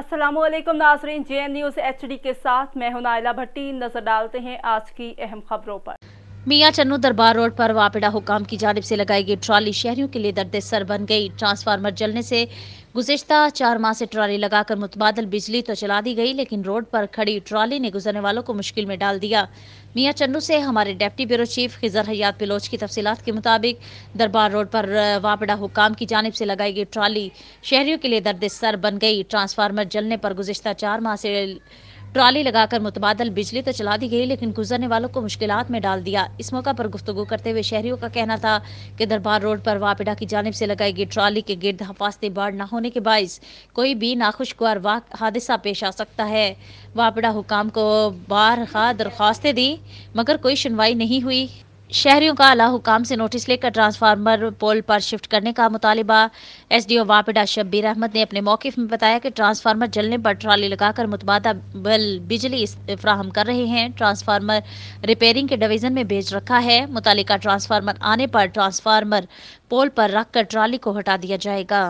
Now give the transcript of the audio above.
Aslam Nazreen J N news H D के साथ मैं हूँ नायला भट्टी। नज़र डालते हैं आज की अहम खबरों पर। मियाँ चन्नू दरबार रोड पर वापिडा हुकाम की जानब से लगाई गई ट्रॉली शहरियों के लिए दर्द सर बन गई। ट्रांसफार्मर जलने से गुजशत चार माह से ट्रॉली लगाकर मुतबादल बिजली तो चला दी गई, लेकिन रोड पर खड़ी ट्रॉली ने गुजरने वालों को मुश्किल में डाल दिया। मियाँ चन्नू से हमारे deputy bureau chief Khizar Hayat पिलोच की तफसीत के मुताबिक दरबार रोड पर वापड़ा हुकाम की जानब से लगाई गई ट्रॉली शहरियों के लिए दर्द सर बन गई। ट्रांसफार्मर जलने पर गुजशत चार माह से ट्रॉली लगाकर मुतबादल, बिजली तो चला दी गई, लेकिन गुजरने वालों को मुश्किल में डाल दिया। इस मौका पर गुफ्तु करते हुए शहरियों का कहना था कि दरबार रोड पर वापिडा की जानब से लगाई गई ट्राली के गिर्द हफास्ते बाढ़ न होने के बायस कोई भी नाखुशगवार हादसा पेश आ सकता है। वापिडा हुकाम को बार दरख्वास्तें दी, मगर कोई सुनवाई नहीं हुई। शहरियों का अला हुकाम से नोटिस लेकर ट्रांसफार्मर पोल पर शिफ्ट करने का मुतालबा। एस डी ओ वापिडा शब्बीर अहमद ने अपने मौकफ में बताया कि ट्रांसफार्मर जलने पर ट्राली लगाकर मुतबादा बल बिजली फ्राहम कर रहे हैं। ट्रांसफार्मर रिपेयरिंग के डिवीज़न में भेज रखा है। मुतल ट्रांसफार्मर आने पर ट्रांसफार्मर पोल पर रख कर ट्राली को हटा दिया जाएगा।